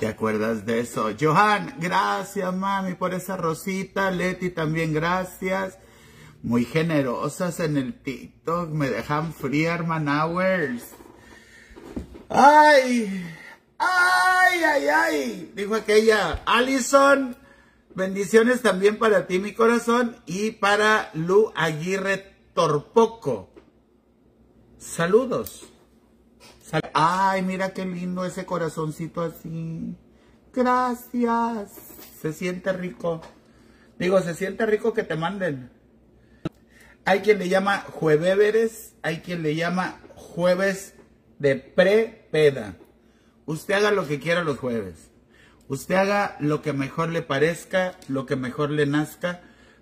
¿Te acuerdas de eso? Johan, gracias mami por esa rosita. Leti también gracias. Muy generosas en el TikTok. Me dejan man hours. Ay, ay, ay, ay. Dijo aquella. Alison, bendiciones también para ti, mi corazón. Y para Lu Aguirre Torpoco. Saludos. Ay, mira qué lindo ese corazoncito así. Gracias. Se siente rico. Digo, se siente rico que te manden. Hay quien le llama jueveveres, hay quien le llama jueves de pre-peda. Usted haga lo que quiera los jueves. Usted haga lo que mejor le parezca, lo que mejor le nazca,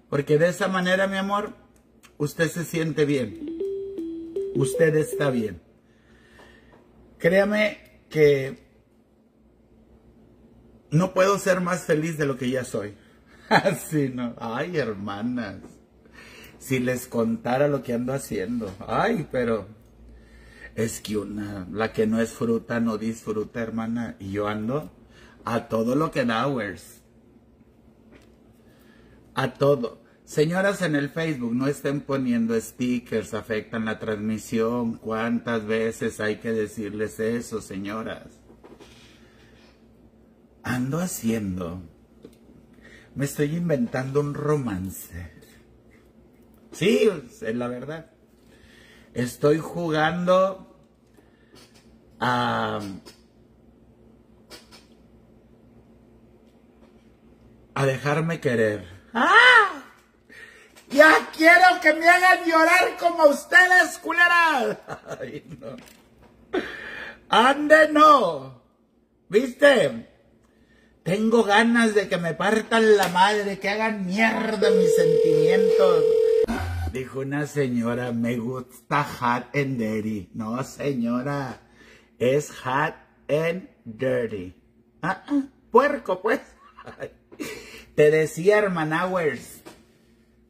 porque de esa manera, mi amor, usted se siente bien. Usted está bien. Créame que no puedo ser más feliz de lo que ya soy. Así no. Ay, hermanas. Si les contara lo que ando haciendo. Ay, pero es que una, la que no es fruta no disfruta, hermana. Y yo ando a todo lo que da, A todo. Señoras en el Facebook, no estén poniendo stickers, afectan la transmisión. ¿Cuántas veces hay que decirles eso, señoras? Ando haciendo. Me estoy inventando un romance. Sí, es la verdad. Estoy jugando a. a dejarme querer. ¡Ah! Ya quiero que me hagan llorar como ustedes, culeras. Ay, no. Ande no. ¿Viste? Tengo ganas de que me partan la madre, que hagan mierda mis sentimientos. Dijo una señora, me gusta hot and dirty. No, señora, es hot and dirty. Ah, ah puerco, pues. Te decía, hermanawers,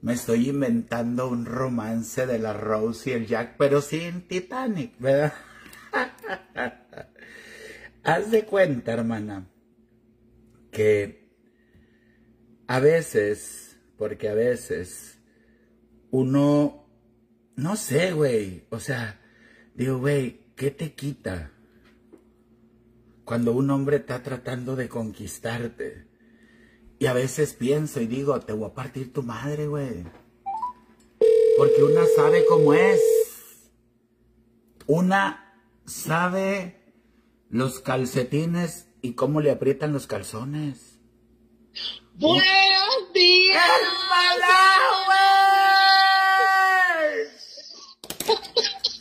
me estoy inventando un romance de la Rose y el Jack, pero sin Titanic, ¿verdad? Haz de cuenta, hermana, que a veces, porque a veces uno, no sé, güey, o sea, digo, güey, ¿qué te quita? Cuando un hombre está tratando de conquistarte, y a veces pienso y digo, te voy a partir tu madre, güey. Porque una sabe cómo es. Una sabe los calcetines y cómo le aprietan los calzones. Buenos días,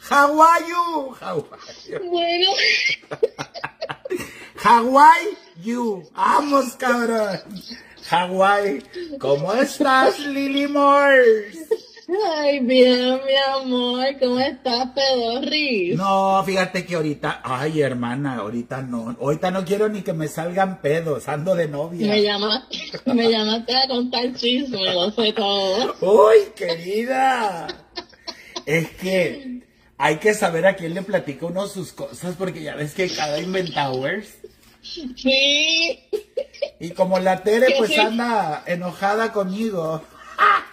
How are you? How Bueno. Hawaii you. Vamos, cabrón. Hawái. ¿Cómo estás, Lily Morse? Ay, bien, mi amor, ¿cómo estás, pedorri? No, fíjate que ahorita, ay, hermana, ahorita no, ahorita no quiero ni que me salgan pedos, ando de novia. Me llamaste, me llamaste a contar chisme, lo sé todo. Uy, querida. Es que hay que saber a quién le platica uno sus cosas, porque ya ves que cada inventadores Sí. Y como la Tere pues anda enojada conmigo.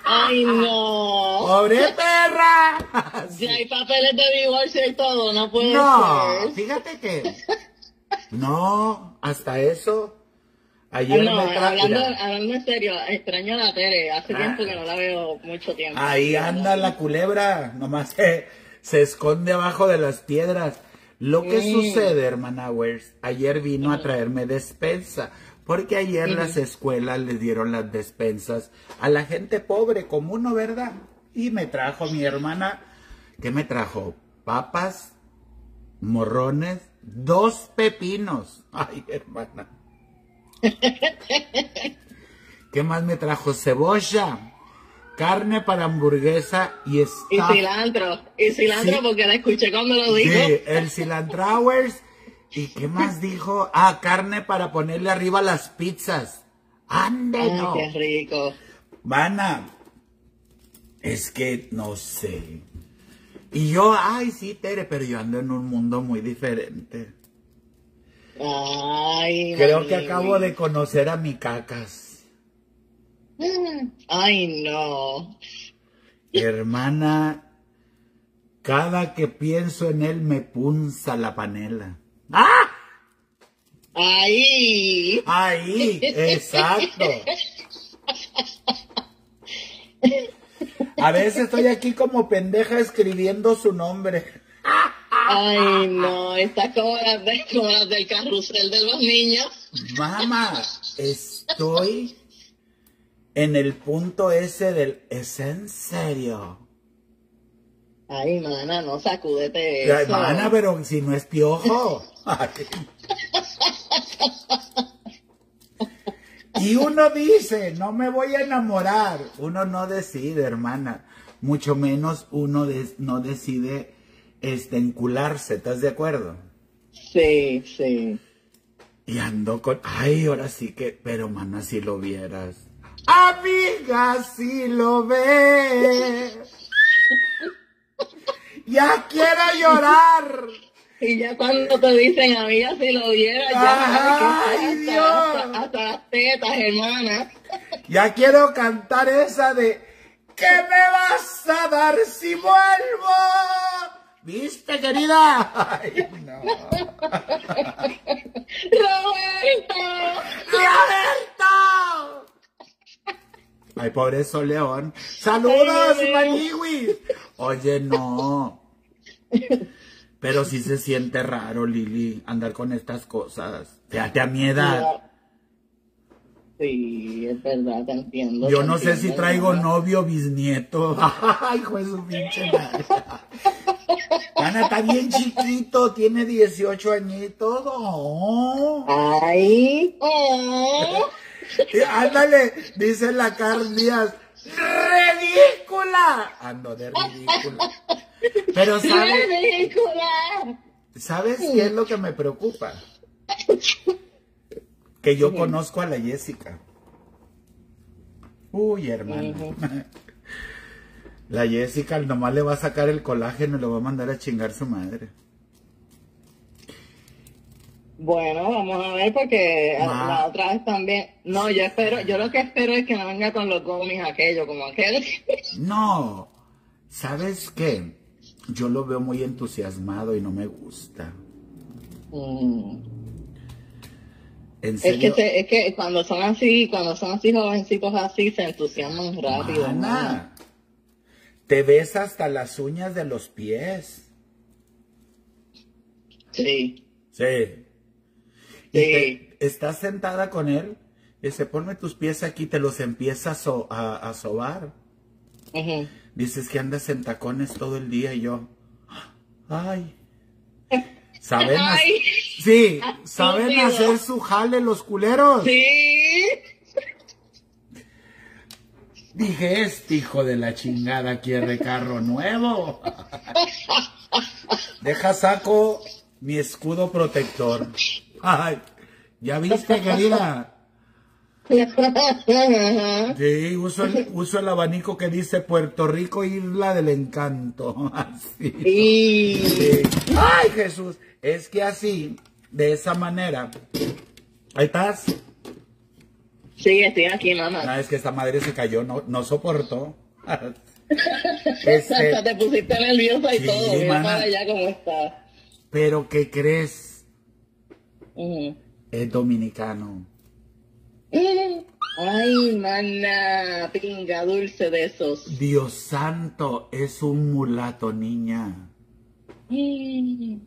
Ay, no. ¡Pobre perra! Si hay papeles de divorcio y todo, no puede no, fíjate que... No, hasta eso... Ayer no, me hablando, hablando en serio, extraño a la Tere. Hace ah. tiempo que no la veo mucho tiempo. Ahí anda la culebra, nomás se, se esconde abajo de las piedras. Lo que sucede, hermana Wers, ayer vino a traerme despensa, porque ayer las escuelas le dieron las despensas a la gente pobre, como uno, ¿verdad? Y me trajo mi hermana, ¿qué me trajo? Papas, morrones, dos pepinos. Ay, hermana. ¿Qué más me trajo? Cebolla, carne para hamburguesa y está... Y cilantro, y cilantro porque la escuché cuando lo dijo. Sí, el cilantrawers. ¿Y qué más dijo? Ah, carne para ponerle arriba las pizzas. ¡Ande, Ay, qué rico! Vana, es que no sé. Y yo, ay, sí, Tere, pero yo ando en un mundo muy diferente. Ay, Creo que acabo de conocer a mi cacas. Ay, no. Hermana, cada que pienso en él me punza la panela. ¡Ah! Ahí. Ahí, exacto. A veces estoy aquí como pendeja escribiendo su nombre. Ay, no, está como las, de, como las del carrusel de los niños. Mamá, estoy en el punto ese del... ¿Es en serio? Ay, mana, no sacúdete Ay, eso. mana, pero si no es piojo. Ay. Y uno dice, no me voy a enamorar. Uno no decide, hermana. Mucho menos uno no decide este, encularse, ¿estás de acuerdo? Sí, sí. Y ando con... Ay, ahora sí que... Pero, mana, si lo vieras. Amiga, si lo ves. Ya quiero llorar. Y ya cuando te dicen, amiga, si lo viera, ya Ay, Dios. hasta, hasta, hasta las tetas, hermana. Ya quiero cantar esa de ¿Qué me vas a dar si vuelvo? ¿Viste, querida? Ay, no. ¡Roberto! ¡Roberto! Ay, pobre Sol León. ¡Saludos, Maniwis! Oye, no. Pero sí se siente raro, Lili, andar con estas cosas. Fíjate a mi edad. Sí, es verdad, te entiendo. Yo te no sé si traigo hermana. novio bisnieto. Ay, hijo de su pinche madre. Ana está bien chiquito, tiene 18 añitos. Oh. Ay, oh. Ándale, dice la Carl Díaz. ¡Ridícula! Ando de ridícula. Pero ¿sabes, ridícula! ¿sabes qué es lo que me preocupa? Que yo conozco a la Jessica. Uy, hermano. La Jessica nomás le va a sacar el colágeno y lo va a mandar a chingar su madre. Bueno, vamos a ver porque Ma. la otra vez también. No, yo espero, yo lo que espero es que no venga con los gomis aquello, como aquel. No, ¿sabes qué? Yo lo veo muy entusiasmado y no me gusta. Mm. En Es que, se- es que cuando son así, cuando son así jovencitos así, se entusiasman rápido. te ves hasta las uñas de los pies. Sí. Sí. Y Sí. te- estás sentada con él y dice, ponme tus pies aquí, te los empieza a, so- a- a sobar. Dices que andas en tacones todo el día y yo, ay. ¿Saben? Ay. Sí, saben hacer su jale los culeros. Sí. Dije, este hijo de la chingada quiere carro nuevo. Deja saco mi escudo protector. Ay, ¿ya viste, querida? Sí, uso el, uso el abanico que dice Puerto Rico, isla del encanto. Así. Sí. Ay, Jesús. Es que así, de esa manera. Ahí estás. sí, estoy aquí, mamá. Ah, es que esta madre se cayó, no, no soportó. Este, te pusiste nerviosa y Sí, todo. Mira para allá cómo está. pero ¿qué crees? Es dominicano. Ay, mana, pinga dulce de esos. Dios santo, es un mulato, niña. Mm.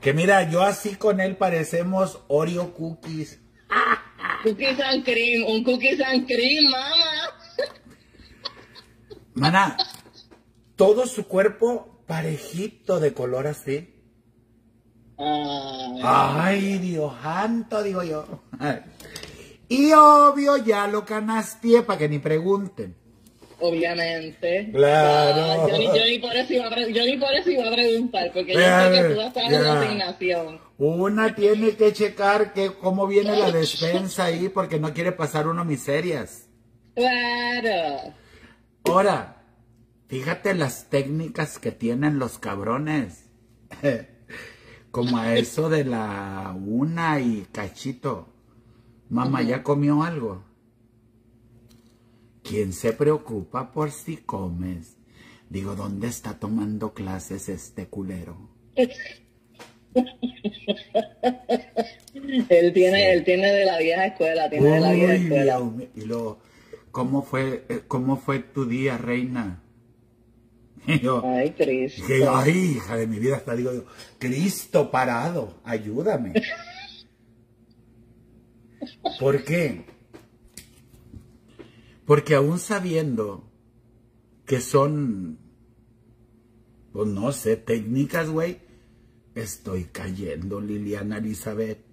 Que mira, yo así con él parecemos Oreo cookies. Cookies and cream, un cookies and cream, mamá. Mana, todo su cuerpo parejito de color así. Ay, Dios santo, digo yo. Y obvio ya lo canasteé para que ni pregunten. obviamente. Claro. Ah, yo, ni, yo, ni por eso iba a, yo ni por eso iba a preguntar, porque yo sé que tú vas a estar en la asignación. Una tiene que checar que, cómo viene la despensa ahí porque no quiere pasar uno miserias. Claro. Ahora, fíjate las técnicas que tienen los cabrones. como a eso de la una y cachito. Mamá, ¿ya comió algo? ¿Quién se preocupa por si comes? Digo, ¿dónde está tomando clases este culero? él tiene, él tiene de la vieja escuela, tiene de la vieja escuela. y luego, ¿cómo fue, eh, cómo fue tu día, reina? Ay, Cristo. ay, hija de mi vida, hasta digo yo, Cristo parado, ayúdame. ¿Por qué? Porque aún sabiendo que son, pues no sé, técnicas, güey, estoy cayendo, Liliana Elizabeth.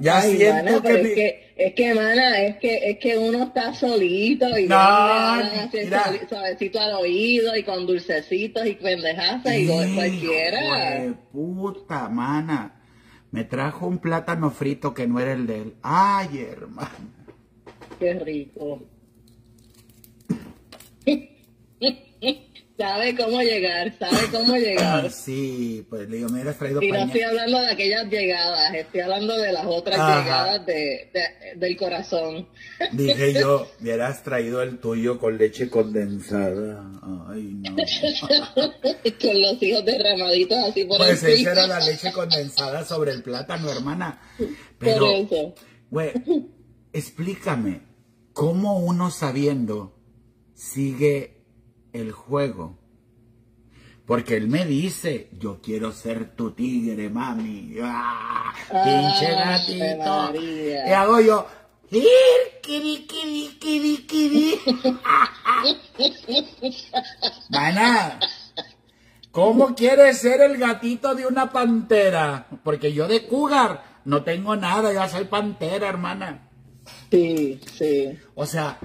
Ya siento que, es que es que mana, es que es que uno está solito y no, suavecito al oído y con dulcecitos y pendejazas y cualquiera. puta, mana. Me trajo un plátano frito que no era el de él. Ay, hermano. Qué rico. Sabe cómo llegar, sabe cómo llegar. Sí, pues le digo, me hubieras traído Y no estoy hablando de aquellas llegadas, estoy hablando de las otras llegadas de, del corazón. Dije yo, me hubieras traído el tuyo con leche condensada. Ay, no. con los hijos derramaditos así por Pues esa era la leche condensada sobre el plátano, hermana. Pero, por eso. Güey, explícame, ¿cómo uno sabiendo sigue el juego. Porque él me dice, yo quiero ser tu tigre, mami. ¡Ah! ¡Pinche gatito! Y hago yo, kiri, kiri, kiri, kiri. Mana, ¿cómo quieres ser el gatito de una pantera? Porque yo de cougar no tengo nada, ya soy pantera, hermana. Sí, sí. O sea,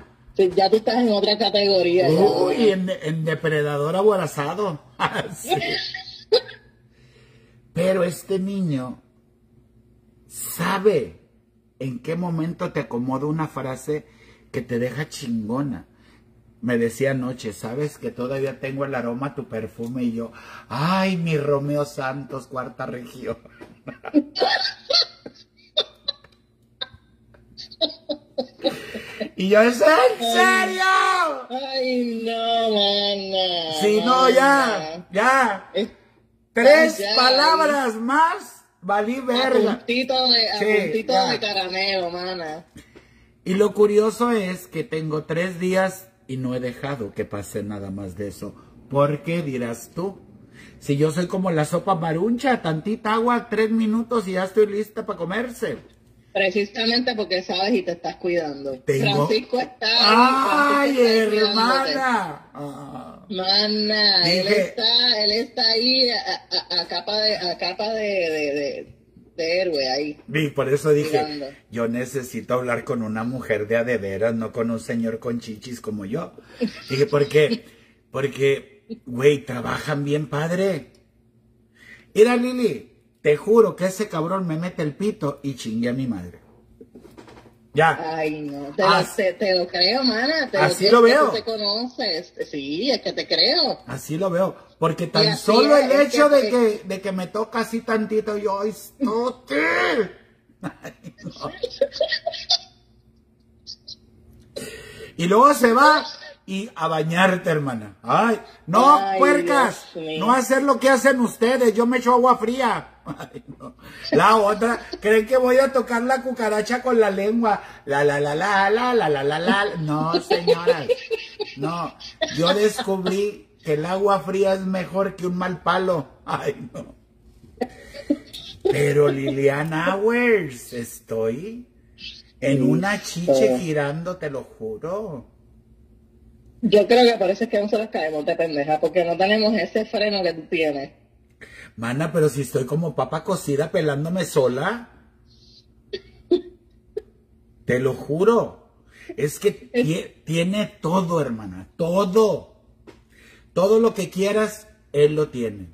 ya tú estás en otra categoría. Uy, en, depredador aborazado. Pero este niño sabe en qué momento te acomoda una frase que te deja chingona. Me decía anoche, ¿sabes que todavía tengo el aroma tu perfume? Y yo, ay, mi Romeo Santos, cuarta región. Y yo, ¿es en serio? Ay, no, mana. Si no, ya, ya. Tres palabras más, valí verga. A puntito de, a puntito de caramelo, mana. Y lo curioso es que tengo tres días y no he dejado que pase nada más de eso. ¿Por qué dirás tú? Si yo soy como la sopa maruncha, tantita agua, tres minutos y ya estoy lista para comerse. Precisamente porque sabes y te estás cuidando. Francisco está. ¡Ay, hermana! Ah. Mana, él está, él está ahí a, capa de, a capa de, de, de, héroe ahí. Y por eso dije, yo necesito hablar con una mujer de adeveras, no con un señor con chichis como yo. Dije, ¿por qué? Porque, güey, trabajan bien padre. Mira, Lili, te juro que ese cabrón me mete el pito y chingue a mi madre. Ya. Ay, no. Te, lo, creo, mana. así lo, veo. te conoces. Sí, es que te creo. Así lo veo. Porque tan solo el hecho de, que, de que me toca así tantito, yo estoy. y luego se va y a bañarte, hermana. Ay, no, puercas, no hacer lo que hacen ustedes, yo me echo agua fría. La otra, creen que voy a tocar la cucaracha con la lengua. La la la la la la la la la. No, señora. No, yo descubrí que el agua fría es mejor que un mal palo. Ay, no. Pero Liliana Hours, estoy en una chiche girando, te lo juro. Yo creo que por eso es que no se las caemos de pendeja, porque no tenemos ese freno que tú tienes. Mana, pero si estoy como papa cocida pelándome sola. Te lo juro. Es que tiene todo, hermana. Todo. Todo lo que quieras, él lo tiene.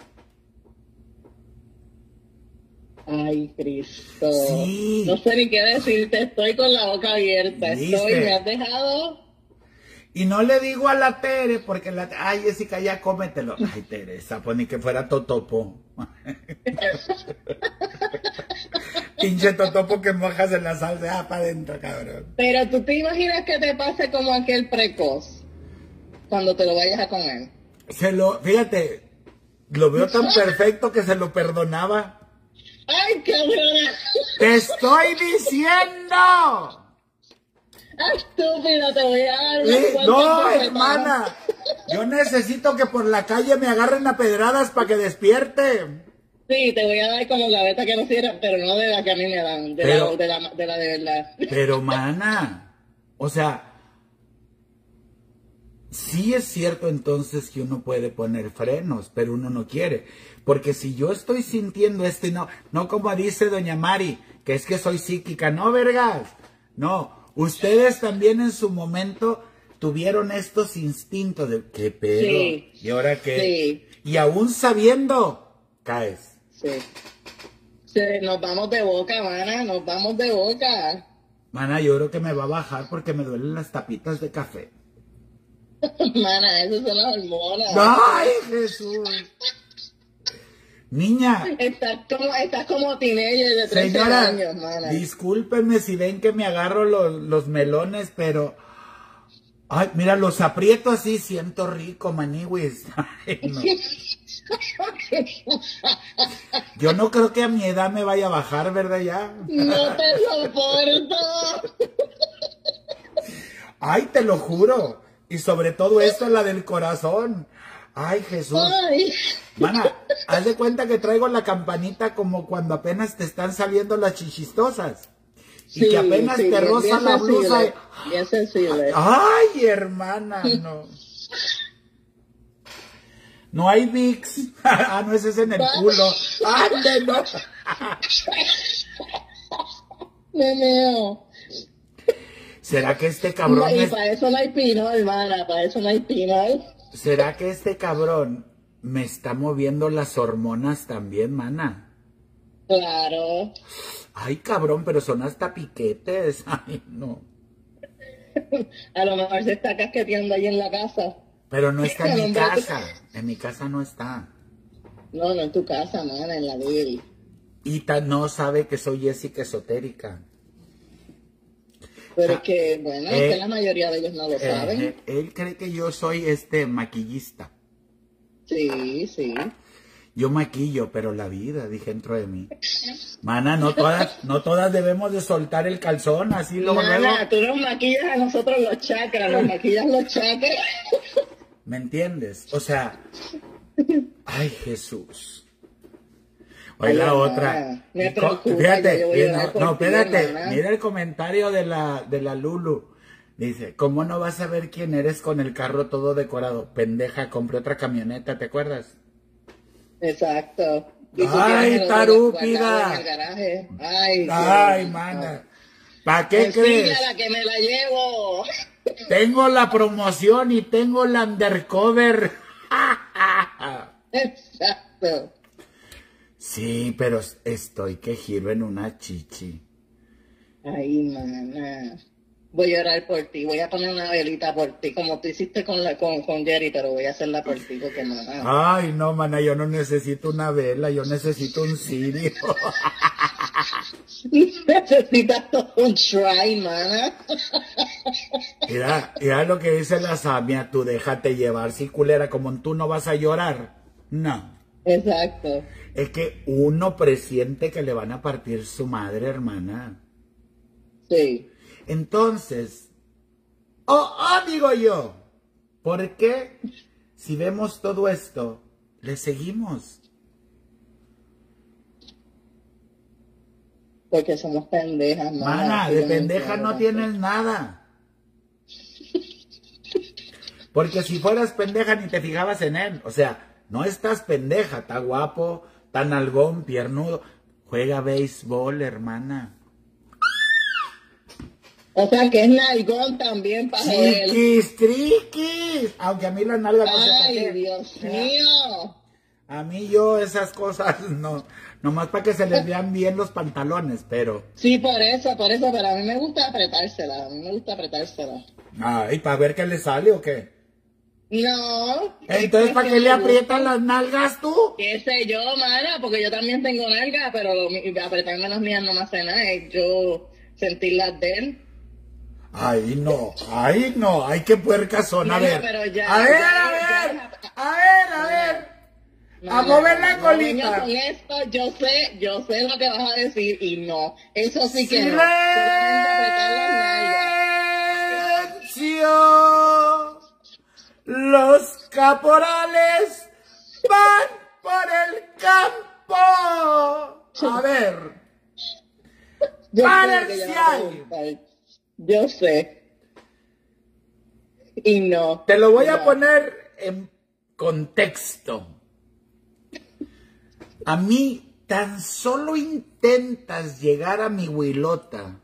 Ay, Cristo. No sé ni qué decirte. Estoy con la boca abierta. Estoy, me has dejado Y no le digo a la Tere, porque la ay Jessica, ya cómetelo. Ay, Teresa, pues ni que fuera totopo. Pinche totopo que mojas en la salsa ah, para adentro, cabrón. Pero tú te imaginas que te pase como aquel precoz cuando te lo vayas a comer. Se lo, fíjate, lo veo tan perfecto que se lo perdonaba. ¡Ay, cabrón! ¡Te estoy diciendo! Estúpida, te voy a dar No, hermana. Yo necesito que por la calle me agarren a pedradas para que despierte. Sí, te voy a dar como gaveta que no sirve, pero no de la que a mí me dan, de, la, de, la, de la de verdad. Pero, mana, o sea, sí es cierto entonces que uno puede poner frenos, pero uno no quiere. Porque si yo estoy sintiendo esto y no, no como dice doña Mari, que es que soy psíquica, no, vergas. No, Ustedes también en su momento tuvieron estos instintos de qué pedo. ¿Y ahora qué? Sí. Y aún sabiendo, caes. Sí. sí. Nos vamos de boca, mana, nos vamos de boca. Mana, yo creo que me va a bajar porque me duelen las tapitas de café. mana, eso son las hormonas. ¡Ay, Jesús! Niña. Estás como, estás como teenager de 13 señora, años, mana. Discúlpenme si ven que me agarro los, los melones, pero. Ay, mira, los aprieto así, siento rico, maniwis. No. Yo no creo que a mi edad me vaya a bajar, ¿verdad? Ya. No te soporto. Ay, te lo juro. Y sobre todo esto, la del corazón. Ay, Jesús. Ay. Mana, haz de cuenta que traigo la campanita como cuando apenas te están saliendo las chichistosas. Y que apenas te roza la blusa. sensible. Ay, hermana, no. No hay VIX. ah, no, ese es en el culo. ¡Ande, no! Me ¿Será que este cabrón Y para eso no hay pino, hermana, para eso no hay pino. ¿Será que este cabrón me está moviendo las hormonas también, mana? Claro. Ay, cabrón, pero son hasta piquetes. Ay, no. A lo mejor se está casqueteando ahí en la casa. Pero no está en mi casa. En mi casa no está. No, no en tu casa, mana, en la de él. Y no sabe que soy Jessica esotérica. Pero es que, bueno, es que la mayoría de ellos no lo eh, saben. Eh, él cree que yo soy este maquillista. Sí, sí. Yo maquillo, pero la vida, dije dentro de mí. Mana, no todas, no todas debemos de soltar el calzón, así lo Mana, tú nos maquillas a nosotros los chakras, nos maquillas los chakras. ¿Me entiendes? O sea, ay Jesús. Oye, la otra. Me preocupa, Fíjate, no, espérate, mira el comentario de la, de la Lulu. Dice, ¿cómo no vas a ver quién eres con el carro todo decorado? Pendeja, compré otra camioneta, ¿te acuerdas? Exacto. ¡Ay, tarúpida! Ay, Ay mana. ¿Para qué crees? la que me la llevo. Tengo la promoción y tengo la undercover. Exacto. Sí, pero estoy que giro en una chichi. Ay, mana. Voy a orar por ti, voy a poner una velita por ti, como tú hiciste con, la, con, con Jerry, pero voy a hacerla por ti porque mana. Ay, no, mana, yo no necesito una vela, yo necesito un cirio. Necesitas todo un shrine, mana. mira, mira lo que dice la Samia, tú déjate llevar, si culera, como tú no vas a llorar. No. Exacto. Es que uno presiente que le van a partir su madre, hermana. Sí. Entonces, oh, oh, digo yo, ¿por qué si vemos todo esto, le seguimos? Porque somos pendejas, Mana, de pendejas no tienes nada. Porque si fueras pendeja ni te fijabas en él. O sea, no estás pendeja, está guapo, tan algón, piernudo. Juega béisbol, hermana. O sea que es nalgón también para él. Triquis, Aunque a mí las nalgas no Ay, Dios mío. A mí yo esas cosas no, nomás para que se les vean bien los pantalones, pero... Sí, por eso, por eso, pero a mí me gusta apretársela, a mí me gusta apretársela. Ay, ¿para ver qué le sale o qué? No. Entonces, ¿para qué le aprietan las nalgas tú? ¿Qué sé yo, mana? Porque yo también tengo nalgas, pero apretarme las mías no me hace nada, es yo sentir las de él. Ay, no, ay, no, ay, qué puercas son, a ver. a ver, a ver, a ver, a ver. a mover la colita. con esto, yo sé, yo sé lo que vas a decir y no, eso sí que no. Silencio. Los caporales van por el campo. A ver. Parcial. Yo sé. Y no. Te lo voy a poner en contexto. A mí tan solo intentas llegar a mi huilota,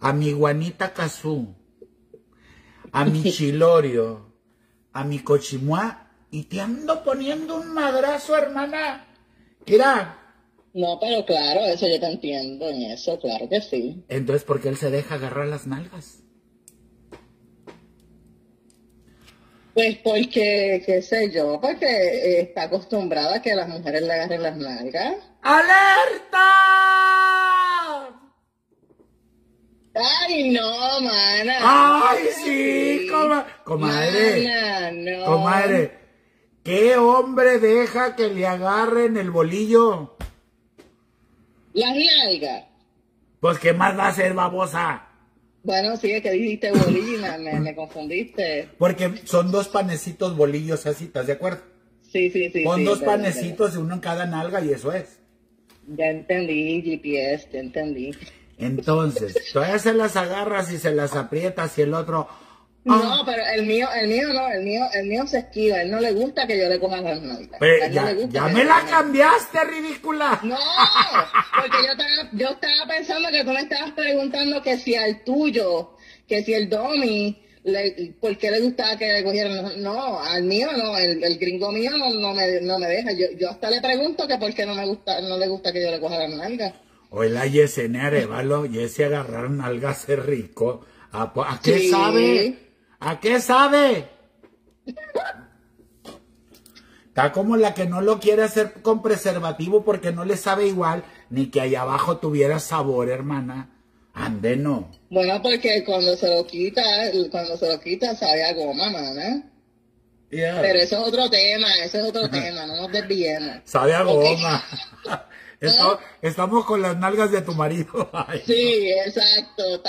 a mi guanita cazú, a mi chilorio, a mi cochimuá, y te ando poniendo un madrazo, hermana. Mira, no, pero claro, eso yo te entiendo en eso, claro que sí. Entonces, ¿por qué él se deja agarrar las nalgas? Pues porque, qué sé yo, porque está acostumbrada a que las mujeres le agarren las nalgas. ¡Alerta! Ay, no, mana. Ay, sí, comadre. Mana, no. Comadre, ¿qué hombre deja que le agarren el bolillo? Las nalgas. Pues, ¿qué más va a ser, babosa? Bueno, sí, es que dijiste bolillo me, confundiste. Porque son dos panecitos bolillos así, ¿estás de acuerdo? Sí, sí, sí. Son dos panecitos, uno en cada nalga y eso es. Ya entendí, GPS, ya entendí. Entonces, todavía se las agarras y se las aprietas y el otro, no, ah. pero el mío, el mío no, el mío, el mío se esquiva, él no le gusta que yo le coja las nalgas. ya, me la cambiaste, ridícula. No, porque yo estaba, yo estaba pensando que tú me estabas preguntando que si al tuyo, que si el Domi, le, ¿por qué le gustaba que le cogieran? No, al mío no, el, gringo mío no, me, no me deja. Yo, yo hasta le pregunto que por qué no me gusta, no le gusta que yo le coja las nalgas. O la Yesenia Arevalo, Yese agarrar nalgas es rico. ¿A, a qué sabe? ¿A qué sabe? Está como la que no lo quiere hacer con preservativo porque no le sabe igual, ni que allá abajo tuviera sabor, hermana. Ande no. Bueno, porque cuando se lo quita, cuando se lo quita sabe a goma, mana. Pero eso es otro tema, eso es otro tema, no nos desviemos. Sabe a goma. Estamos, con las nalgas de tu marido. sí, exacto.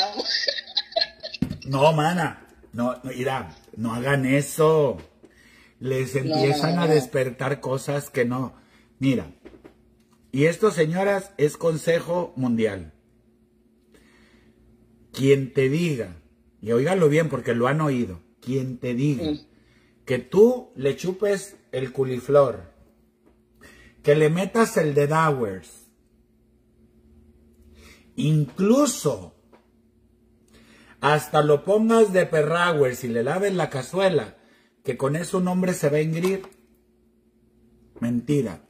no, mana. No, no, mira, no hagan eso. Les empiezan a despertar cosas que no. Mira, y esto, señoras, es consejo mundial. Quien te diga, y oígalo bien porque lo han oído, quien te diga que tú le chupes el culiflor, que le metas el de Dowers, incluso hasta lo pongas de perragüer si le laves la cazuela, que con eso un hombre se va a ingrir. Mentira.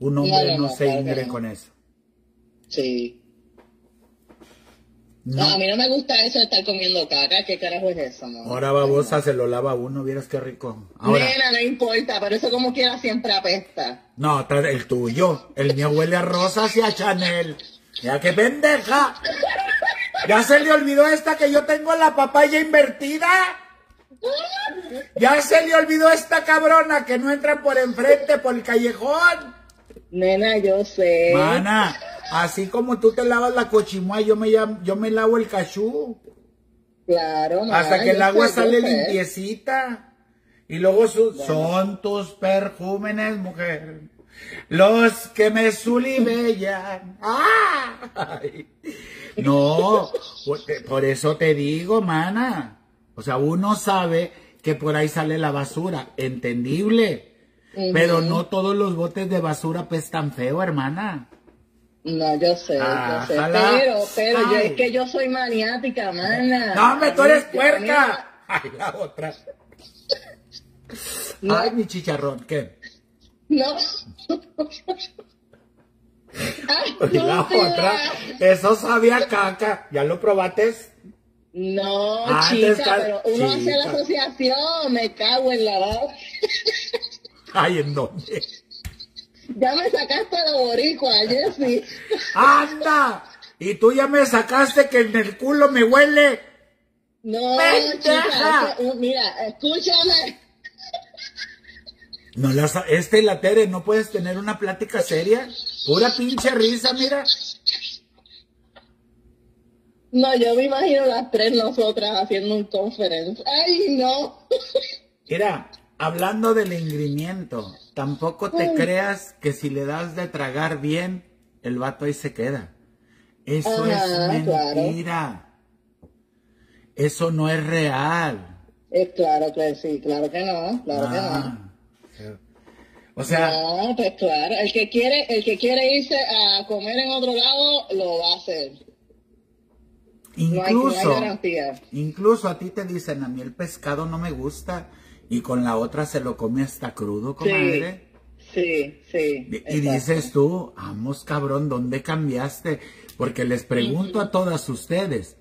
Un hombre no, se ingre con eso. Sí. No. a mí no me gusta eso de estar comiendo caca. ¿Qué carajo es eso? No? Ahora babosa se lo lava uno, vieras qué rico. Ahora, Nena, no importa, pero eso como quiera siempre apesta. No, el tuyo. El mío huele a rosas y a Chanel. Ya qué pendeja. ¿Ya se le olvidó esta que yo tengo la papaya invertida? ¿Ya se le olvidó esta cabrona que no entra por enfrente, por el callejón? Nena, yo sé. Mana, así como tú te lavas la cochimua, yo me, yo me lavo el cachú. Claro, Hasta que el agua sale limpiecita. Y luego son tus perjúmenes, mujer. Los que me sulibellan. ¡Ah! No, por eso te digo, mana. O sea, uno sabe que por ahí sale la basura, entendible. Pero no todos los botes de basura pestan feo, hermana. No, yo sé, yo sé. Pero, pero yo, es que yo soy maniática, mana. No, me tú eres puerca. Ay, la otra. Ay, mi chicharrón, ¿qué? No. y la otra, eso sabía caca. ¿Ya lo probaste? No, ah, chica, pero uno hace la asociación, me cago en la Ay, ¿en dónde? Ya me sacaste la boricua, Jessy. ¡Anda! Y tú ya me sacaste que en el culo me huele. No, chica, mira, escúchame. No las, este la Tere, no puedes tener una plática seria. Pura pinche risa, mira. No, yo me imagino las tres nosotras haciendo un conference. ¡Ay, no! Mira, hablando del ingrimiento, tampoco te creas que si le das de tragar bien, el vato ahí se queda. Eso es mentira. Eso no es real. Es claro que sí, claro que no, claro que no. Ah. O sea. No, pues claro, el que quiere, el que quiere irse a comer en otro lado, lo va a hacer. Incluso, incluso a ti te dicen, a mí el pescado no me gusta y con la otra se lo come hasta crudo, comadre. Sí, sí. Y, dices tú, vamos cabrón, ¿dónde cambiaste? Porque les pregunto a todas ustedes,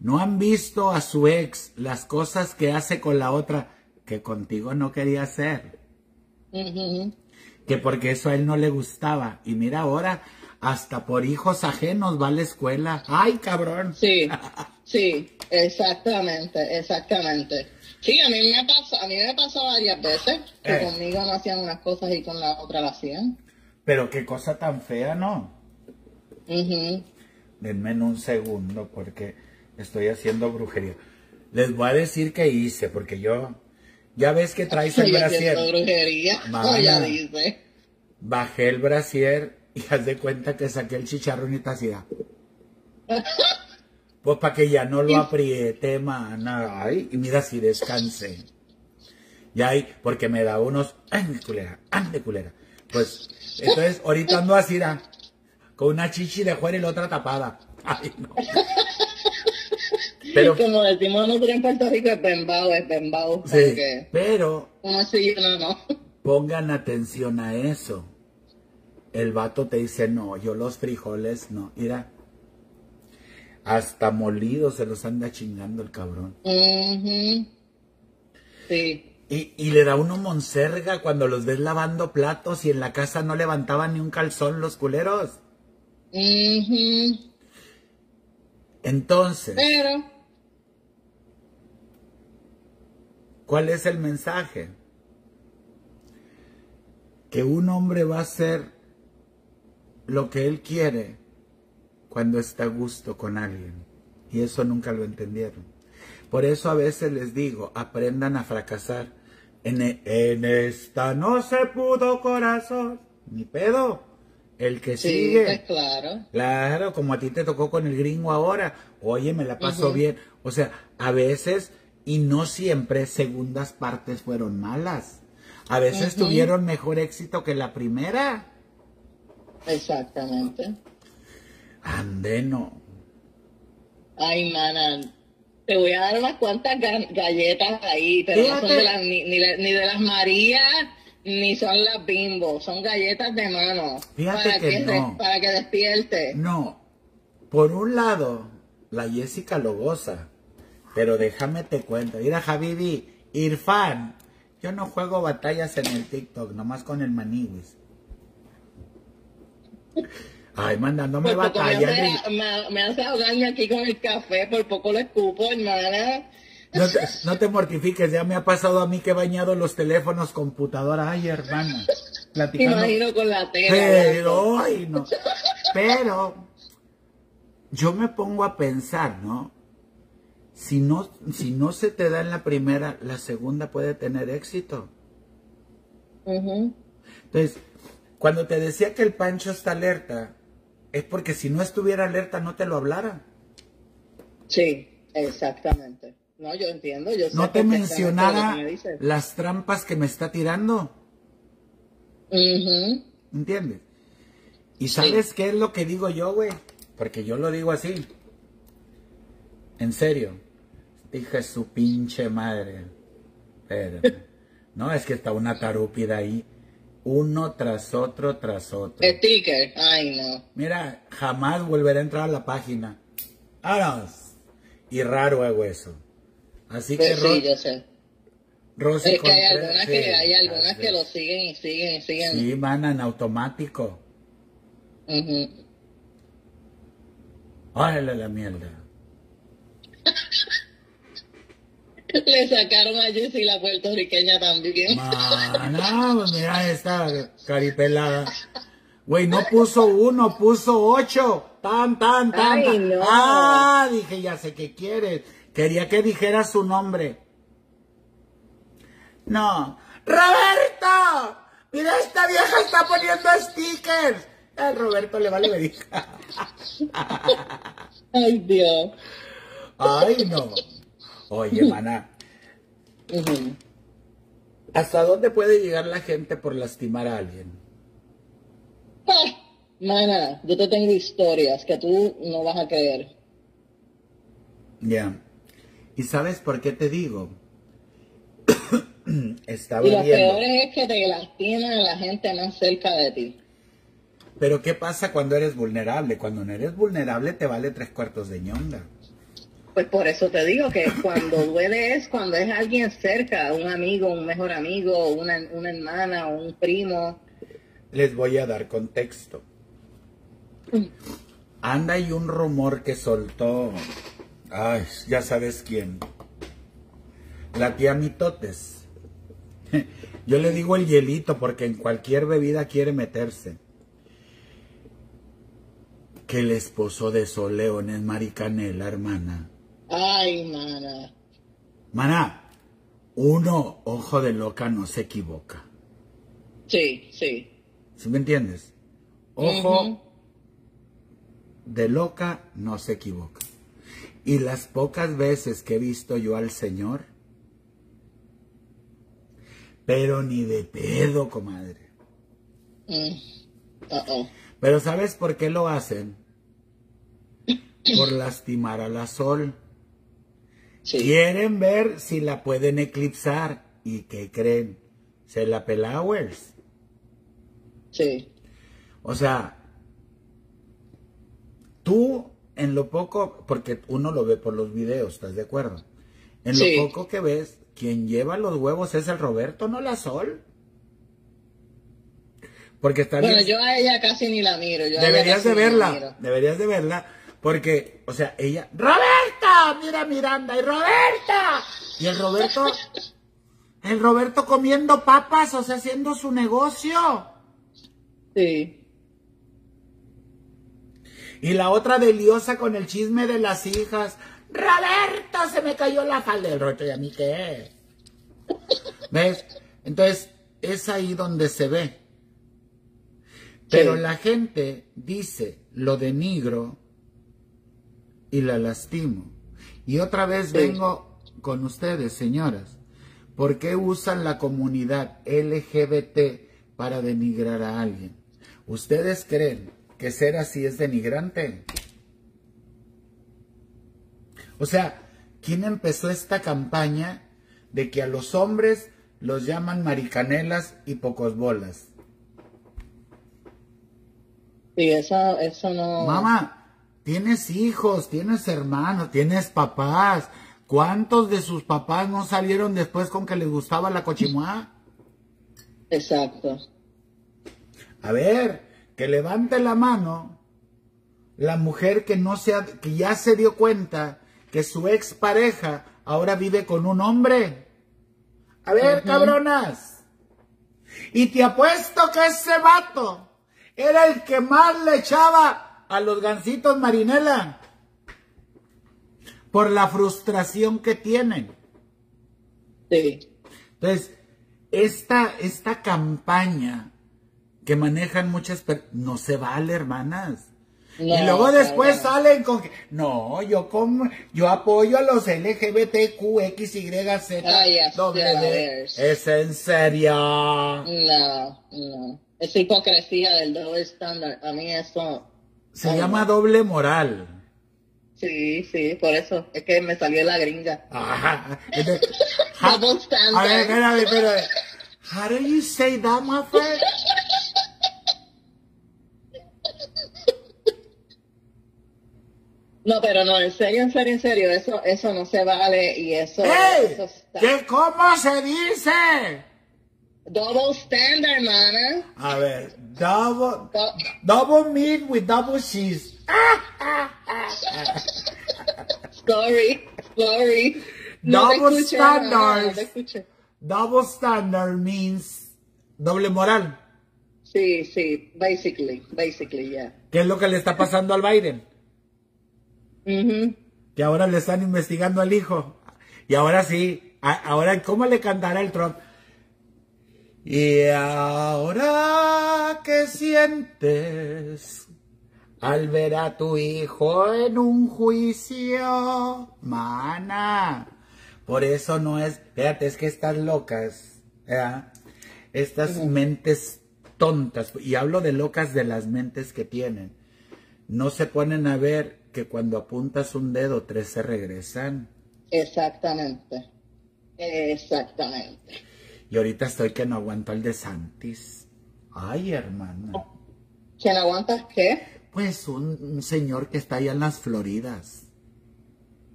¿no han visto a su ex las cosas que hace con la otra que contigo no quería hacer? Que porque eso a él no le gustaba. Y mira ahora, hasta por hijos ajenos va a la escuela. ¡Ay, cabrón! Sí, sí, exactamente, exactamente. Sí, a mí me pasó, a mí me pasó varias veces que eh. conmigo no hacían unas cosas y con la otra la hacían. Pero qué cosa tan fea, ¿no? Denme en un segundo porque estoy haciendo brujería. Les voy a decir qué hice porque yo ya ves que traes el brasier. Bajé el brasier y haz de cuenta que saqué el chicharrón y tacidad. Pues para que ya no lo apriete, mana. Ay, y mira si descansé. Y ahí, porque me da unos, ande culera, ande culera. Pues, entonces, ahorita ando así, con una chichi de fuera y la otra tapada. Ay, no. Pero, como decimos nosotros en Puerto Rico, es bembao, es bembao. Sí, pero no, pongan atención a eso. El vato te dice, no, yo los frijoles no. Mira, hasta molidos se los anda chingando el cabrón. Sí. Y, y, le da uno monserga cuando los ves lavando platos y en la casa no levantaban ni un calzón los culeros. Entonces. Pero. ¿Cuál es el mensaje? Que un hombre va a hacer lo que él quiere cuando está a gusto con alguien. Y eso nunca lo entendieron. Por eso a veces les digo, aprendan a fracasar. En, e, en esta no se pudo corazón. Ni pedo. El que sigue. claro. Claro, como a ti te tocó con el gringo ahora. Oye, me la paso bien. O sea, a veces y no siempre segundas partes fueron malas. A veces tuvieron mejor éxito que la primera. Exactamente. Andeno. Ay, mana. Te voy a dar unas cuantas galletas ahí, pero no son de las, ni, de las Marías, ni son las Bimbo. Son galletas de mano. Fíjate para que, no. para que despierte. No. Por un lado, la Jessica lo goza. Pero déjame te cuento. Mira, Javibi, Irfan. Yo no juego batallas en el TikTok, nomás con el maniwis. Ay, mandándome batallas. Me, hace ahogarme aquí con el café, por poco lo escupo, hermana. No te, no te mortifiques, ya me ha pasado a mí que he bañado los teléfonos, computadora. Ay, hermana. Platicando. imagino con la tela. Pero, ay, no. Pero, yo me pongo a pensar, ¿no? Si no, si no se te da en la primera, la segunda puede tener éxito. Entonces, cuando te decía que el Pancho está alerta, es porque si no estuviera alerta no te lo hablara. Sí, exactamente. No, yo entiendo. Yo no te mencionara las trampas que me está tirando. ¿Entiendes? ¿Y sabes qué es lo que digo yo, güey? Porque yo lo digo así. En serio. Dije su pinche madre. no, es que está una tarúpida ahí. Uno tras otro, tras otro. Sticker, ay no. Mira, jamás volveré a entrar a la página. ¡Vámonos! Y raro hago eso. Así que... Pues sí, yo sé. Rosy es que hay algunas, que, hay algunas que lo siguen y siguen y siguen. Sí, van en automático. Uh Órale la mierda. Le sacaron a Jessie la puertorriqueña también. no, pues mira esta caripelada. Güey, no puso uno, puso ocho. Tan, tan, tan. Ah, dije, ya sé qué quieres. Quería que dijera su nombre. No. ¡Roberto! Mira, esta vieja está poniendo stickers. A Roberto le vale me Ay, Dios. Ay, no. Oye, mana. ¿Hasta dónde puede llegar la gente por lastimar a alguien? Ah, mana, yo te tengo historias que tú no vas a creer. Ya. ¿Y sabes por qué te digo? Estaba y lo peor es que te lastiman a la gente más cerca de ti. Pero ¿qué pasa cuando eres vulnerable? Cuando no eres vulnerable te vale tres cuartos de ñonga. Pues por eso te digo que cuando duele es cuando es alguien cerca, un amigo, un mejor amigo, una, una hermana o un primo. Les voy a dar contexto. Anda y un rumor que soltó, ay, ya sabes quién, la tía Mitotes. Yo le digo el hielito porque en cualquier bebida quiere meterse. Que el esposo de Sol León es Maricanela, hermana. Ay, mana. Mana, uno, ojo de loca, no se equivoca. Sí, sí. ¿Sí me entiendes? Ojo de loca, no se equivoca. Y las pocas veces que he visto yo al Señor, pero ni de pedo, comadre. Mm. Pero ¿sabes por qué lo hacen? Por lastimar a la sol. Quieren ver si la pueden eclipsar. ¿Y qué creen? Se la pelawers. Sí. O sea, tú en lo poco, porque uno lo ve por los videos, ¿estás de acuerdo? En lo poco que ves, quien lleva los huevos es el Roberto, no la Sol. Porque está Bueno, yo a ella casi ni la miro. deberías de verla, deberías de verla, porque, o sea, ella, Roberta, mira Miranda y Roberta. Y el Roberto, el Roberto comiendo papas, o sea, haciendo su negocio. Sí. Y la otra deliosa con el chisme de las hijas. Roberto, se me cayó la falda del roto y a mí qué. ¿Ves? Entonces, es ahí donde se ve. Pero la gente dice, lo denigro y la lastimo. Y otra vez vengo con ustedes, señoras. ¿Por qué usan la comunidad LGBT para denigrar a alguien? ¿Ustedes creen que ser así es denigrante? O sea, ¿quién empezó esta campaña de que a los hombres los llaman maricanelas y pocos bolas? Sí, eso, eso no... Mamá, tienes hijos, tienes hermanos, tienes papás. ¿Cuántos de sus papás no salieron después con que les gustaba la cochimuá? Exacto. A ver, que levante la mano la mujer que no se que ya se dio cuenta que su ex pareja ahora vive con un hombre. A ver, cabronas. Y te apuesto que ese vato era el que más le echaba a los gancitos marinela por la frustración que tienen. Sí. Entonces, esta, esta campaña que manejan muchas personas, no se vale, hermanas. y luego después salen con que, no, yo como, yo apoyo a los LGBTQXYZ. ¿Es en serio? No, no esa hipocresía del doble estándar, a mí eso... Se llama doble moral. Sí, sí, por eso. Es que me salió la gringa. Ajá. Standard. A ver, espérame, espérame. How do you say that, my friend? No, pero no, en serio, en serio, en serio, eso, eso no se vale y eso, eso está... ¿qué, ¿Cómo se dice? Double standard, mana. A ver, double, double meat with double cheese. sorry, sorry. double standard. double standard means doble moral. Sí, sí, basically, basically, yeah. ¿Qué es lo que le está pasando al Biden? Que ahora le están investigando al hijo. Y ahora sí, ahora, ¿cómo le cantará el Trump? Y ahora, ¿qué sientes al ver a tu hijo en un juicio? Mana. Por eso no es, fíjate, es que estas locas, estas mentes tontas, y hablo de locas de las mentes que tienen, no se ponen a ver que cuando apuntas un dedo, tres se regresan. Exactamente. Exactamente. Y ahorita estoy que no aguanto el de Santis. Ay, hermano. ¿Que no aguantas qué? Pues un, señor que está allá en las Floridas.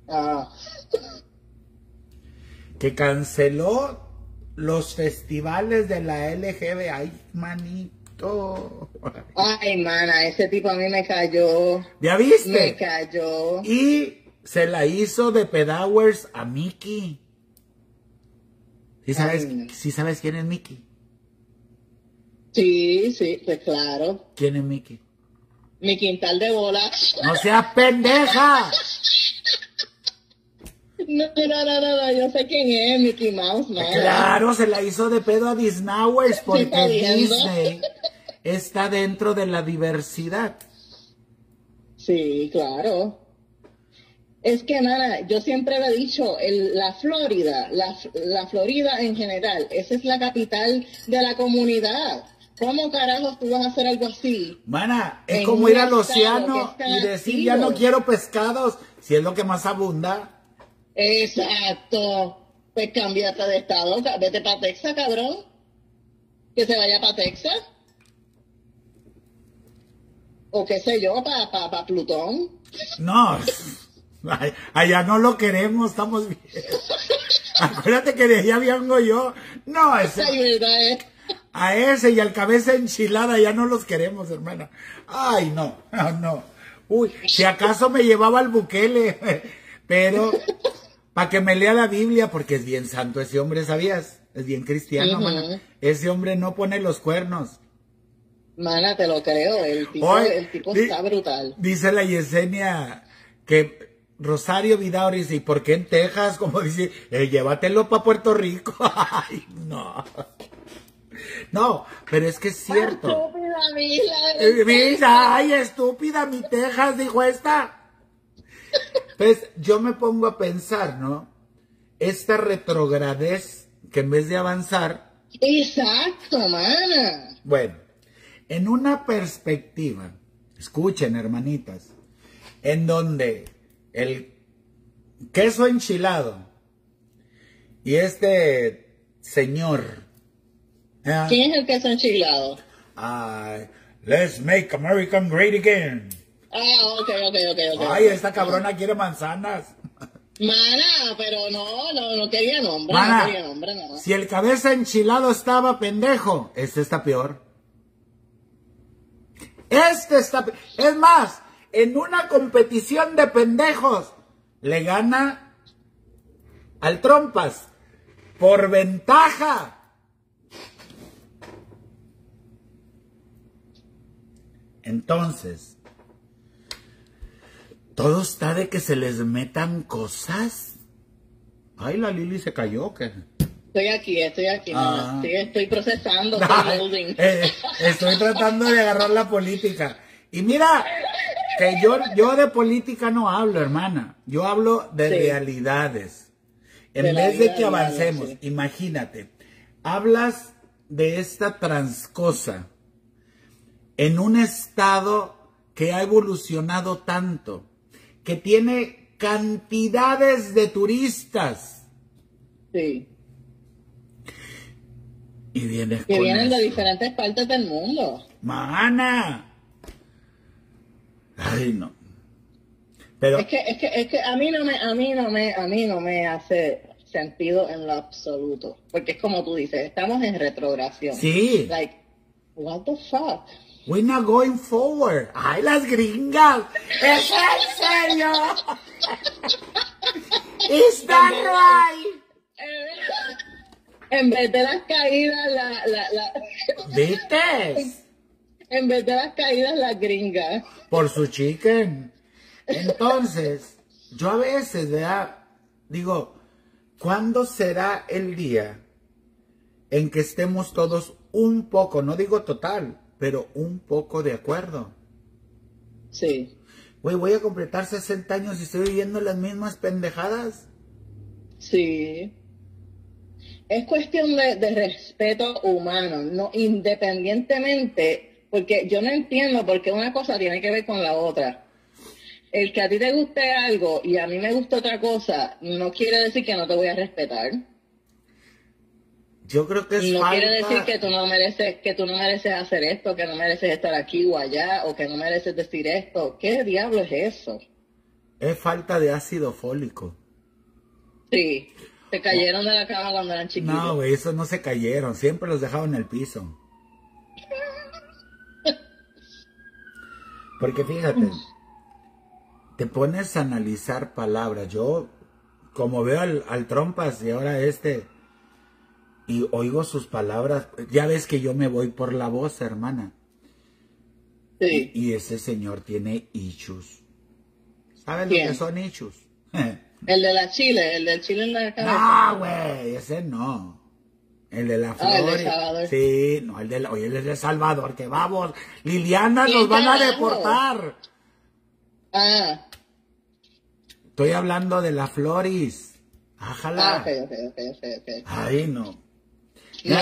Ah. Que canceló los festivales de la LGB. Ay, manito. Ay, mana, ese tipo a mí me cayó. ¿Ya viste? Me cayó. Y se la hizo de pedowers a Mickey. ¿Sí sabes, sabes quién es Mickey? Sí, sí, pues claro. ¿Quién es Mickey? Mi quintal de bolas. ¡No seas pendeja! No, no, no, no, yo sé quién es Mickey Mouse, ¿no? Claro, se la hizo de pedo a Disney porque Disney está dentro de la diversidad. Sí, claro. Es que nada, yo siempre he dicho, la Florida, la, la, Florida en general, esa es la capital de la comunidad. ¿Cómo carajos tú vas a hacer algo así? Mana, es como ir al océano y decir, ya no quiero pescados, si es lo que más abunda. Exacto. Pues cámbiate de estado, vete para Texas, cabrón. Que se vaya para Texas o qué sé yo, para pa, Plutón. No, allá no lo queremos, estamos bien. Acuérdate que de allá vengo yo. No, ese, a ese y al cabeza enchilada ya no los queremos, hermana. Ay, no, no, no. Uy, si acaso me llevaba al buquele, pero para que me lea la Biblia, porque es bien santo ese hombre, ¿sabías? Es bien cristiano, Ese hombre no pone los cuernos. Mana, te lo creo, el tipo, el tipo está brutal. Dice la Yesenia que Rosario Vidal dice, ¿y por qué en Texas? Como dice, eh, llévatelo para Puerto Rico. Ay, no. No, pero es que es cierto. Estúpida, Misa. Eh, ay, estúpida, mi Texas, dijo esta. Pues yo me pongo a pensar, ¿no? Esta retrogradez que en vez de avanzar. Exacto, mana. Bueno, en una perspectiva, escuchen hermanitas, en donde el queso enchilado y este señor... ¿eh? ¿Quién es el queso enchilado? let's make American great again. Ah, ok, ok, ok, ok. Ay, esta cabrona quiere manzanas. Mana, pero no, no, no quería nombre, no quería nombre, no. Si el cabeza enchilado estaba pendejo, este está peor. Este está... Es más, en una competición de pendejos, le gana al Trompas por ventaja. Entonces, todo está de que se les metan cosas. Ay, la Lili se cayó, ¿qué? Estoy aquí, estoy aquí, ah. estoy procesando, estoy eh, estoy tratando de agarrar la política. Y mira, que yo, yo de política no hablo, hermana. Yo hablo de realidades. En vez de que avancemos, imagínate, hablas de esta transcosa en un estado que ha evolucionado tanto, que tiene cantidades de turistas. Sí Y vienes que vienen de diferentes partes del mundo. Mana. Ay, no. Pero es que, es que, es que a mí no me, a mí no me, a mí no me hace sentido en lo absoluto. Porque es como tú dices, estamos en retrogradación. Sí. Like, what the fuck? We're not going forward. ¡Ay, las gringas! ¿Es en serio? ¿Is that right? En vez de las caídas, la... la, la... ¿Viste? En vez de las caídas, las gringas. Por su chicken. Entonces, yo a veces, ¿verdad? Digo, ¿cuándo será el día en que estemos todos un poco, no digo total, pero un poco de acuerdo. Sí. Güey, voy a completar 60 años y estoy viviendo las mismas pendejadas. Sí. Es cuestión de, respeto humano, no independientemente, porque yo no entiendo por qué una cosa tiene que ver con la otra. El que a ti te guste algo y a mí me gusta otra cosa, no quiere decir que no te voy a respetar. Yo creo que es No quiere decir que tú no mereces, que tú no mereces hacer esto, que no mereces estar aquí o allá, o que no mereces decir esto. ¿Qué diablo es eso? Es falta de ácido fólico. Sí. Se cayeron de la cama cuando eran chiquitos. No, güey, esos no se cayeron. Siempre los dejaban en el piso. Porque fíjate, te pones a analizar palabras. Yo, como veo al, al Trompas y ahora este y oigo sus palabras. Ya ves que yo me voy por la voz, hermana. Sí. Y, ese señor tiene issues. ¿Sabes lo que son issues? el de la Chile, el del Chile en la cabeza. Ah, güey, ese no. El de la Florida. Ah, sí, no, el de oye, el de Salvador, que vamos. Liliana, nos van a deportar. Ah. Estoy hablando de la Floris. Ajala. Ah, ok, ok, ok, Ay, no. No,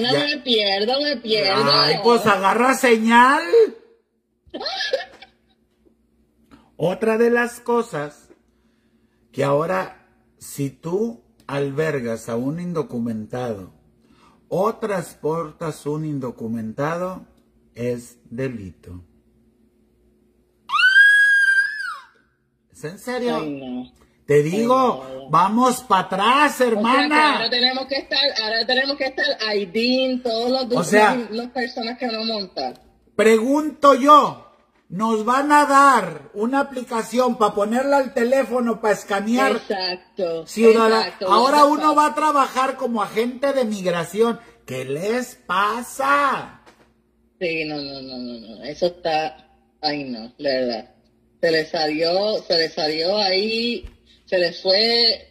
no, me pierdo, me pierdo. Ay, pues agarra señal. Otra de las cosas que ahora, si tú albergas a un indocumentado o transportas un indocumentado, es delito. ¿Es en serio? Te digo, vamos para atrás, hermana. ahora tenemos que estar, ahora tenemos que estar ID todos los, o sea, las personas que no montan. Pregunto yo, nos van a dar una aplicación para ponerla al teléfono para escanear. Exacto. Exacto, ahora uno va a trabajar como agente de migración. ¿Qué les pasa? Sí, no, no, no, no, no. Eso está, ay no, la verdad. Se le salió, se le salió ahí se les fue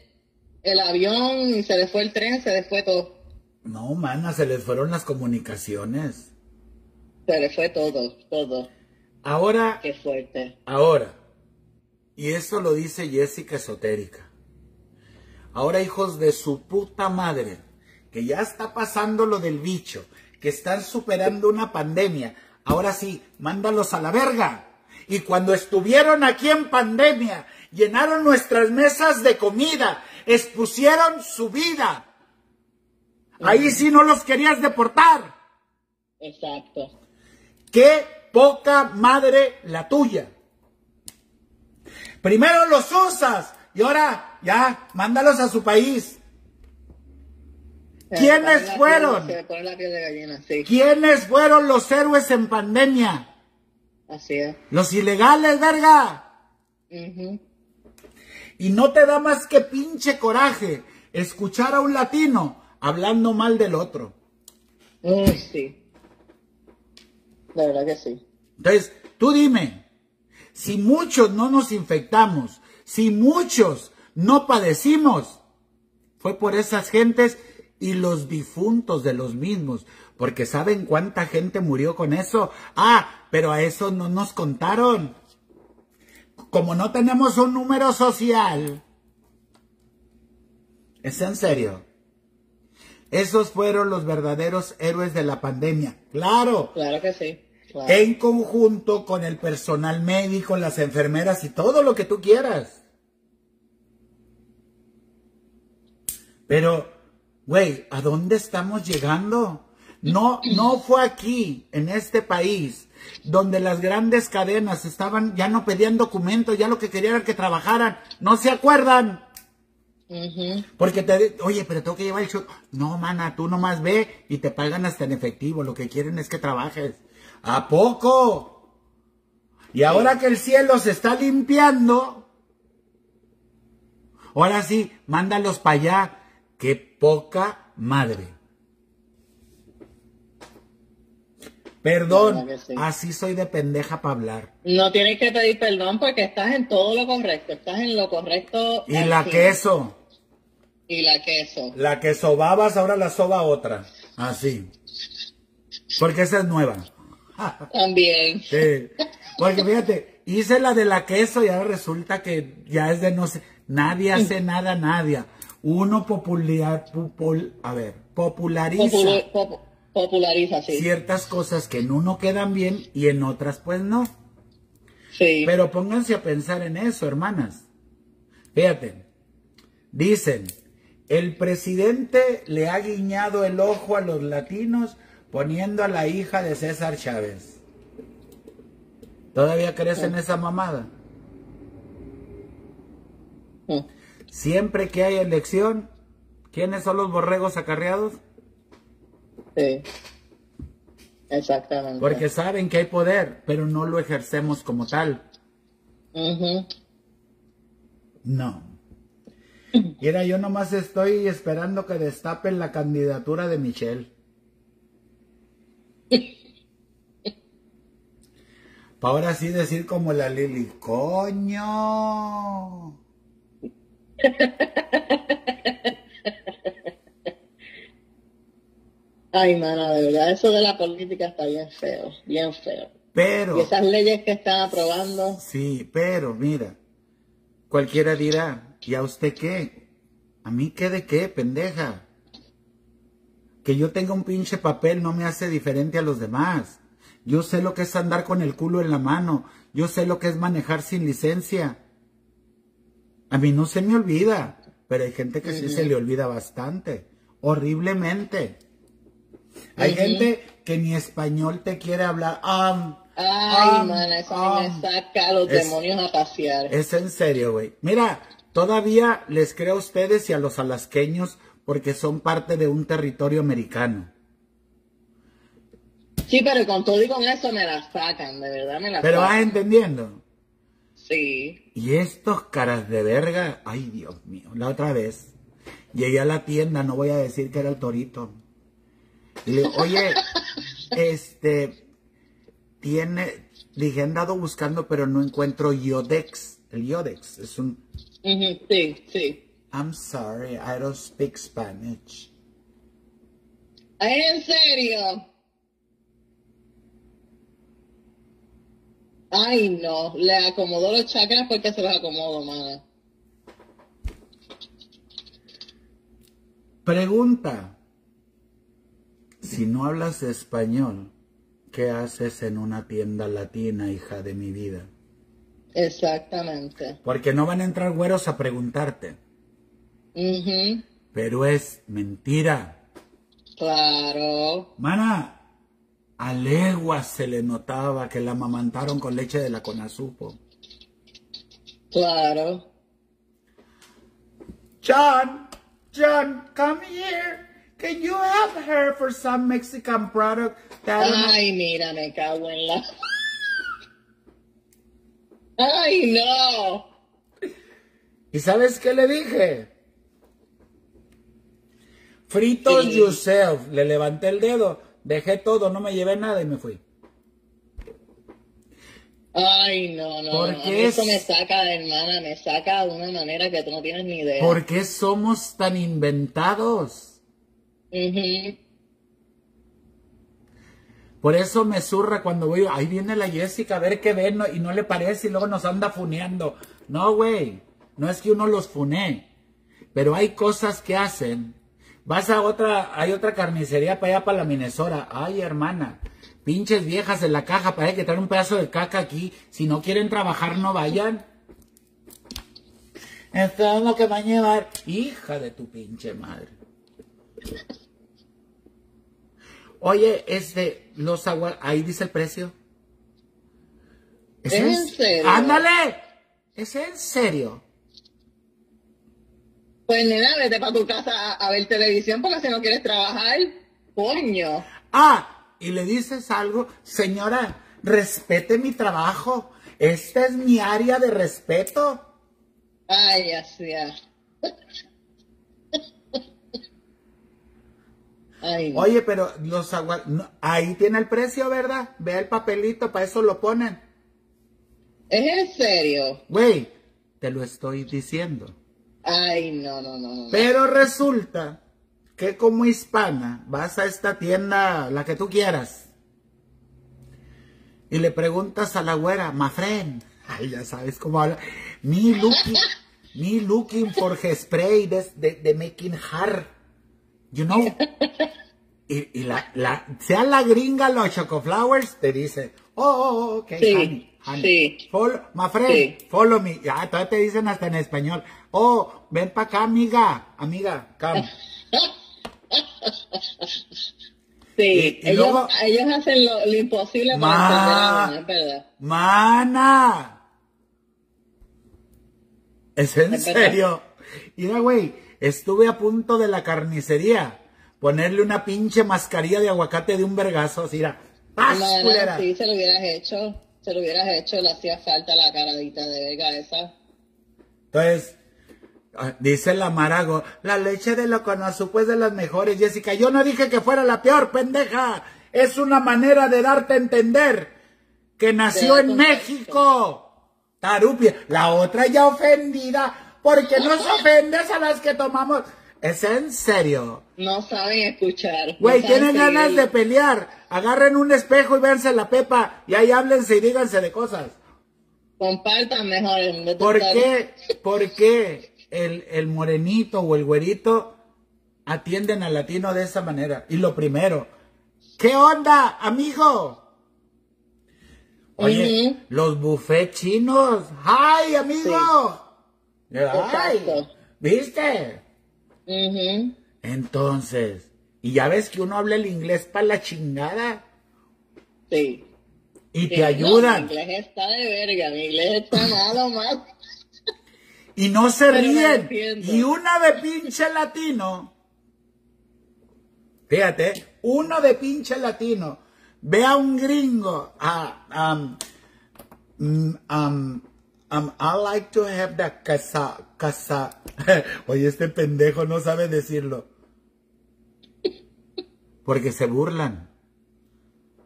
el avión, se les fue el tren, se les fue todo. No, mana, se les fueron las comunicaciones. Se les fue todo, todo. Ahora. Qué fuerte. Ahora. Y eso lo dice Jessica Esotérica. Ahora, hijos de su puta madre, que ya está pasando lo del bicho, que están superando una pandemia. Ahora sí, mándalos a la verga. Y cuando estuvieron aquí en pandemia llenaron nuestras mesas de comida, expusieron su vida. Ahí sí no los querías deportar. Exacto. Qué poca madre la tuya. Primero los usas y ahora ya, mándalos a su país. ¿Quiénes fueron? ¿Quiénes fueron los héroes en pandemia? Así es. Los ilegales, verga. Y no te da más que pinche coraje escuchar a un latino hablando mal del otro. sí. La verdad que sí. Entonces, tú dime, si muchos no nos infectamos, si muchos no padecimos, fue por esas gentes y los difuntos de los mismos, porque ¿saben cuánta gente murió con eso? Ah, pero a eso no nos contaron como no tenemos un número social, es en serio. Esos fueron los verdaderos héroes de la pandemia. Claro. Claro que sí. En conjunto con el personal médico, las enfermeras y todo lo que tú quieras. Pero Güey, ¿a dónde estamos llegando? No, no fue aquí, en este país, donde las grandes cadenas estaban, ya no pedían documentos, ya lo que querían era que trabajaran. ¿No se acuerdan? Porque te, oye, pero tengo que llevar el show. No, mana, tú nomás ve y te pagan hasta en efectivo. Lo que quieren es que trabajes. ¿A poco? Y ahora que el cielo se está limpiando, ahora sí, mándalos para allá. Qué poca madre. Perdón, así soy de pendeja para hablar. No tienes que pedir perdón porque estás en todo lo correcto, estás en lo correcto. Y la queso. Y la queso. La que sobabas, ahora la soba otra. Así. Porque esa es nueva. También. Sí. Porque fíjate, hice la de la queso y ahora resulta que ya es de no sé. Nadie hace nada, nadie. Uno popular, a ver, populariza populariza, sí. Ciertas cosas que en uno quedan bien y en otras pues no. Sí. Pero pónganse a pensar en eso, hermanas. Fíjate, dicen, el presidente le ha guiñado el ojo a los latinos poniendo a la hija de César Chávez. ¿Todavía crees en esa mamada? Siempre que hay elección, ¿quiénes son los borregos acarreados? Sí. Exactamente. Porque saben que hay poder, pero no lo ejercemos como tal. No. Mira, yo nomás estoy esperando que destapen la candidatura de Michelle. Para ahora sí decir como la Lili, coño. Ay, mana, de verdad, eso de la política está bien feo, bien feo. Pero. Y esas leyes que están aprobando. Sí, pero mira, cualquiera dirá, ¿y a usted qué? ¿A mí qué de qué, pendeja? Que yo tenga un pinche papel no me hace diferente a los demás. Yo sé lo que es andar con el culo en la mano. Yo sé lo que es manejar sin licencia. A mí no se me olvida, pero hay gente que sí se le olvida bastante, horriblemente. Hay gente que ni español te quiere hablar. Ay, man, eso me saca los demonios a pasear. Es en serio, güey. Mira, todavía les creo a ustedes y a los alasqueños porque son parte de un territorio americano. Sí, pero con todo y con eso me la sacan, de verdad me la Pero vas entendiendo. Sí. Y estos caras de verga, ay Dios mío, la otra vez llegué a la tienda, no voy a decir que era el torito. Y le oye, este, tiene, dije, he andado buscando, pero no encuentro Yodex. El Yodex es un... sí, sí. I'm sorry, I don't speak Spanish. ¿En serio? Ay, no, le acomodó los chakras porque se los acomodo, mana. Pregunta. Si no hablas español, ¿qué haces en una tienda latina, hija de mi vida? Exactamente. Porque no van a entrar güeros a preguntarte. Pero es mentira. Claro. Mana, a leguas se le notaba que la amamantaron con leche de la conazupo. Claro. John, John, come here. Can you help her for some Mexican product Ay, mira, me cago en la... Ay, no. ¿Y sabes qué le dije? Frito yourself. Le levanté el dedo, dejé todo, no me llevé nada y me fui. Ay, no, no. Porque Eso me saca, hermana, me saca de una manera que tú no tienes ni idea. ¿Por qué somos tan inventados? Por eso me zurra cuando voy, ahí viene la Jessica a ver qué ve y no le parece y luego nos anda funeando. No, güey, no es que uno los funee, pero hay cosas que hacen. Vas a otra, hay otra carnicería para allá para la Minnesota. Ay, hermana, pinches viejas en la caja, para que traer un pedazo de caca aquí. Si no quieren trabajar, no vayan. Esto es lo que va a llevar. Hija de tu pinche madre. Oye, este, los agua, ahí dice el precio. ¿Es, en serio? ¡Ándale! ¿Es en serio? Pues nena, vete para tu casa a, ver televisión porque si no quieres trabajar, coño. Ah, y le dices algo, señora, respete mi trabajo. Esta es mi área de respeto. Ay, así. Oye, pero los agua... ahí tiene el precio, ¿verdad? Ve el papelito, para eso lo ponen. ¿Es en serio? Güey, te lo estoy diciendo. Ay, no, no, no, Pero resulta que como hispana vas a esta tienda, la que tú quieras, y le preguntas a la güera, my friend, ay, ya sabes cómo habla, me looking, me looking for spray de, making heart, you know. Y, la, la, sea la gringa, los chocoflowers, te dice, oh, oh, oh ok, sí. Sí. Follow, my friend, follow me. Ya, todavía te dicen hasta en español. Oh, ven para acá, amiga. Amiga, come. Sí, ellos, ellos, hacen lo, imposible para entender a verdad. Mana. ¿Es en serio? Mira, güey, estuve a punto de la carnicería. Ponerle una pinche mascarilla de aguacate de un vergazo, mira. ¡Paz, sí, se lo hubieras hecho se lo hubieras hecho, le hacía falta la caradita de Vega esa. Entonces, ah, dice la Marago, la leche de Loconozupo es de las mejores, Jessica. Yo no dije que fuera la peor, pendeja. Es una manera de darte a entender que nació en México. Tarupia. La otra ya ofendida porque no se ofendes a las que tomamos. ¿Es en serio? No saben escuchar. Güey, tienen ganas de pelear. Agarren un espejo y véanse la pepa y ahí háblense y díganse de cosas. Compartan mejor. En ¿Por qué, ¿Por qué el, el morenito o el güerito atienden al latino de esa manera? Y lo primero, ¿qué onda, amigo? Oye, los buffets chinos. ¡Ay, amigo! ¡Ay! ¿Viste? Entonces, y ya ves que uno habla el inglés para la chingada. Sí. Y te ayudan. mi inglés está de verga, mi inglés está malo más. Y no se ríen. Y una de pinche latino. Fíjate, uno de pinche latino. Ve a un gringo. Ah, um, um, Um, I like to have the casa, casa. Oye, este pendejo no sabe decirlo. Porque se burlan.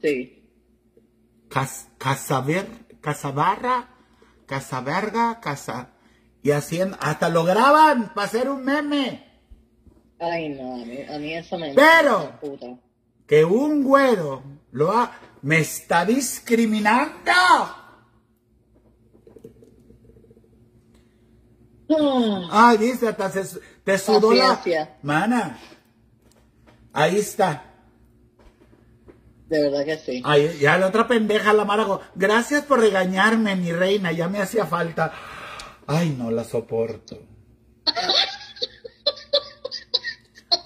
Sí. Cas, casaver, casabarra, casaverga, casa. Y así hasta lo graban para hacer un meme. Ay, no, a mí, eso me Pero, que un güero lo ha, me está discriminando. Ay, dice, hasta te sudó la... Mana, ahí está. De verdad que sí. Ay, ya la otra pendeja, la Marago. Gracias por regañarme, mi reina, ya me hacía falta. Ay, no la soporto.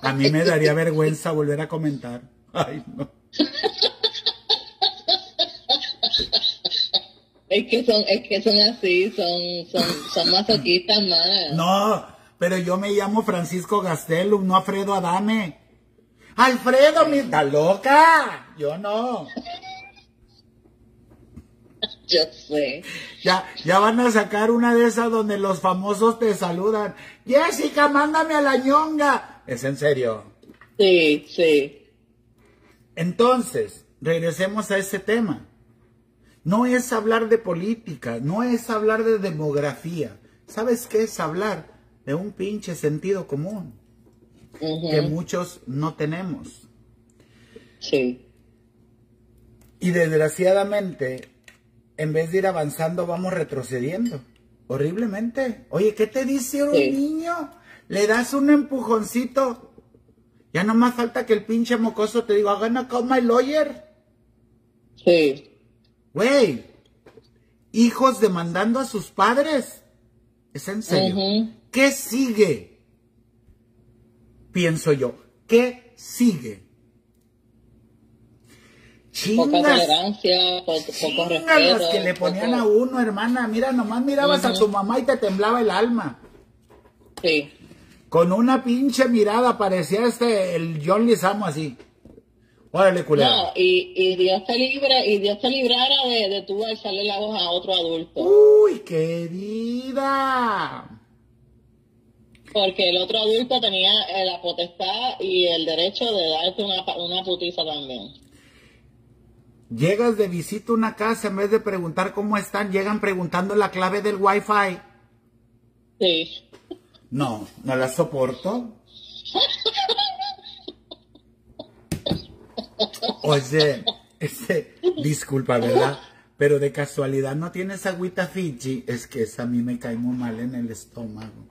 A mí me daría vergüenza volver a comentar. Ay, no. Es que son, es que son así, son, son, son masoquistas más. No, pero yo me llamo Francisco Gastelum, no Alfredo Adame. Alfredo, mi está loca. Yo no. Yo sé. Ya, ya van a sacar una de esas donde los famosos te saludan. Jessica, mándame a la ñonga. ¿Es en serio? Sí, sí. Entonces, regresemos a ese tema. No es hablar de política, no es hablar de demografía. ¿Sabes qué es hablar? De un pinche sentido común que muchos no tenemos. Sí. Y desgraciadamente, en vez de ir avanzando, vamos retrocediendo. Horriblemente. Oye, ¿qué te dice un niño? Le das un empujoncito. Ya no más falta que el pinche mocoso te diga, gonna call my lawyer. Sí. Güey, hijos demandando a sus padres. ¿Es en serio? ¿Qué sigue? Pienso yo. ¿Qué sigue? Chingas, poca tolerancia, poco, respeto. que le ponían a uno, hermana. Mira, nomás mirabas a tu mamá y te temblaba el alma. Sí. Con una pinche mirada parecía este, el John Lizamo así. Órale, culero. No, y, y, Dios te libre, y Dios te librara de, de tú alzarle la voz a otro adulto. Uy, querida. Porque el otro adulto tenía eh, la potestad y el derecho de darte una, una putiza también. Llegas de visita a una casa, en vez de preguntar cómo están, llegan preguntando la clave del wifi. Sí. No, no la soporto. Oye, este, disculpa, ¿verdad? Pero de casualidad no tienes agüita Fiji, es que esa a mí me cae muy mal en el estómago.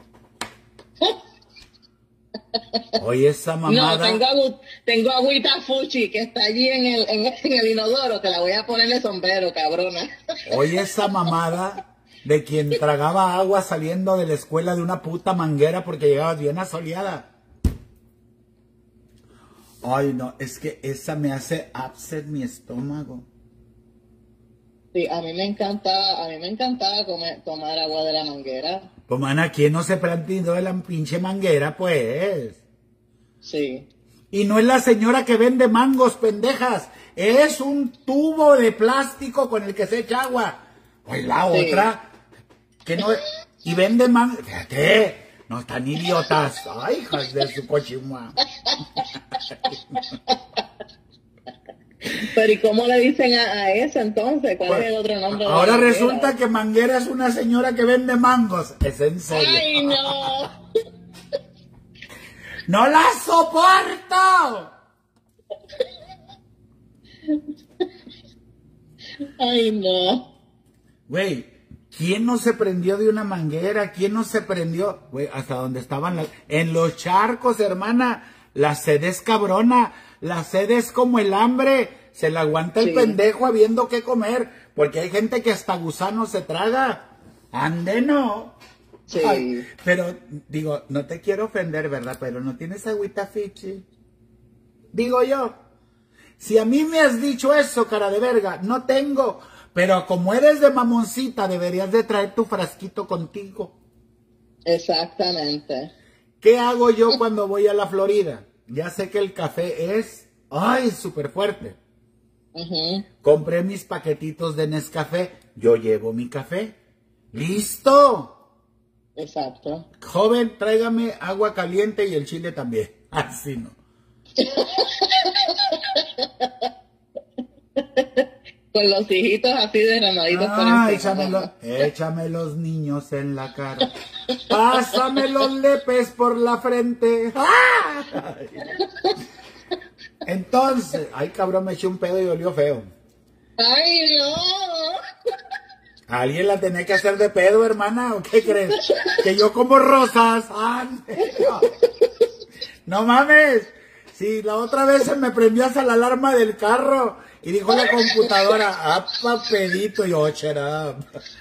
Oye, esa mamada. No, tengo, tengo agüita Fuchi que está allí en el, en, el inodoro, que la voy a ponerle sombrero, cabrona. Oye, esa mamada de quien tragaba agua saliendo de la escuela de una puta manguera porque llegaba bien asoleada. Ay, no, es que esa me hace upset mi estómago. Sí, a mí me encantaba, a mí me encantaba comer, tomar agua de la manguera. Pues, man, ¿quién no se planteó de la pinche manguera, pues? Sí. Y no es la señora que vende mangos, pendejas. Es un tubo de plástico con el que se echa agua. Pues la otra, que no... Y vende mangos... Fíjate, no están idiotas. Ay, hijas de su cochimua. Pero ¿y cómo le dicen a, eso entonces? ¿Cuál es el pues, otro nombre? Ahora resulta que Manguera es una señora que vende mangos. Es en serio. ¡Ay, no! ¡No la soporto! ¡Ay, no! Güey, ¿quién no se prendió de una manguera? ¿Quién no se prendió? Güey, hasta donde estaban las... En los charcos, hermana. La sed es cabrona. La sed es como el hambre. Se la aguanta el pendejo habiendo que comer. Porque hay gente que hasta gusano se traga. Ande no. Sí. pero, digo, no te quiero ofender, ¿verdad? Pero no tienes agüita fichi. Digo yo. Si a mí me has dicho eso, cara de verga, no tengo. Pero como eres de mamoncita, deberías de traer tu frasquito contigo. Exactamente. ¿Qué hago yo cuando voy a la Florida? Ya sé que el café es, ay, súper fuerte. Compré mis paquetitos de Nescafé, yo llevo mi café. ¡Listo! Exacto. Joven, tráigame agua caliente y el chile también. Así no. Con los hijitos así de ah, échame, échame los niños en la cara. Pásame los lepes por la frente. Entonces, ay cabrón, me eché un pedo y olió feo. Ay, no. Alguien la tenía que hacer de pedo, hermana, ¿o qué crees? Que yo como rosas. no. mames. Si la otra vez se me prendió hasta la alarma del carro y dijo la computadora, apa pedito, y yo, shut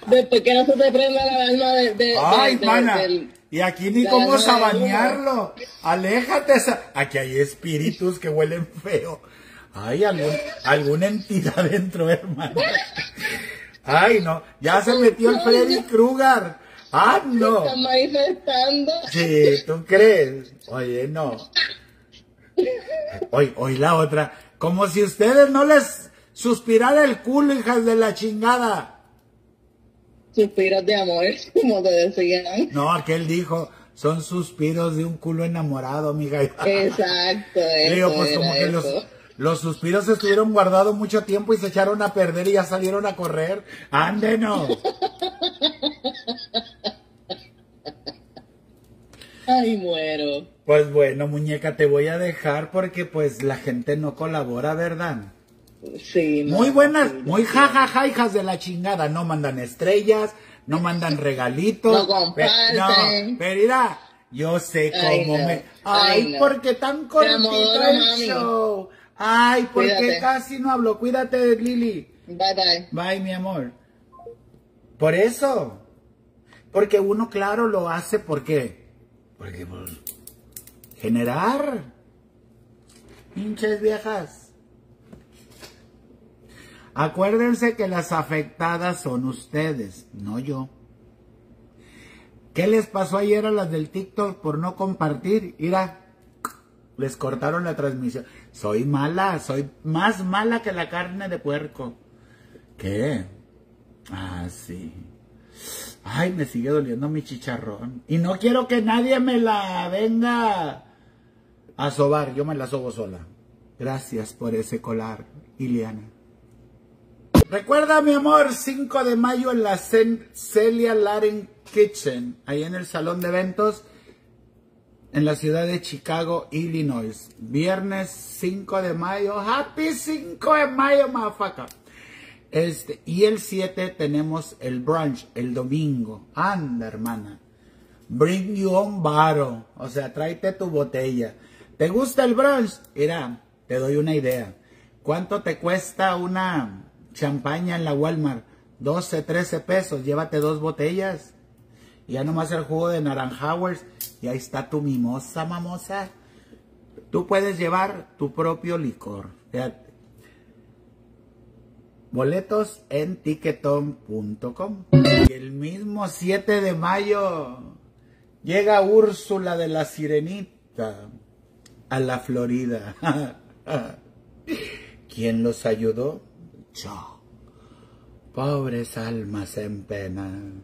Después que no se te prenda la alarma de, Ay, mana. y aquí ni cómo sabanearlo. Aléjate. Aquí hay espíritus que huelen feo. Hay algún, alguna entidad dentro, hermano. Ay, no. Ya se metió el Freddy Krueger. Ah, no. Está manifestando. Sí, ¿tú crees? Oye, no. Hoy, hoy la otra. Como si ustedes no les suspirara el culo, hijas de la chingada. Suspiros de amor, como te decían. No, aquel dijo, son suspiros de un culo enamorado, amiga. Exacto. Digo, pues como que los, los suspiros estuvieron guardados mucho tiempo y se echaron a perder y ya salieron a correr. ¡Ande no! Ay, muero. Pues bueno, muñeca, te voy a dejar porque pues la gente no colabora, ¿verdad? Sí. muy buenas, muy jajaja, hijas de la chingada. No mandan estrellas, no mandan regalitos. No No, pero mira, yo sé cómo me... Ay, porque tan cortito el show. Ay, porque casi no hablo. Cuídate, Lili. Bye, bye. Bye, mi amor. Por eso. Porque uno, claro, lo hace porque... Porque... Pues, generar. Pinches viejas. Acuérdense que las afectadas son ustedes, no yo. ¿Qué les pasó ayer a las del TikTok por no compartir? Mira, les cortaron la transmisión. Soy mala, soy más mala que la carne de puerco. ¿Qué? Ah, sí. Ay, me sigue doliendo mi chicharrón. Y no quiero que nadie me la venga a sobar. Yo me la sobo sola. Gracias por ese colar, Iliana. Recuerda, mi amor, 5 de mayo en la Celia Laren Kitchen, ahí en el salón de eventos en la ciudad de Chicago, Illinois. Viernes 5 de mayo. Happy 5 de mayo, mafaca. Este, y el 7 tenemos el brunch, el domingo. Anda, hermana. Bring you on bottle. O sea, tráete tu botella. ¿Te gusta el brunch? Mira, te doy una idea. ¿Cuánto te cuesta una champaña en la Walmart, 12, 13 pesos, llévate dos botellas. Y ya nomás el jugo de naranjowers y ahí está tu mimosa, mamosa. Tú puedes llevar tu propio licor. Boletos en ticketon.com. El mismo 7 de mayo llega Úrsula de la Sirenita a la Florida. ¿Quién los ayudó? Pobres almas en pena.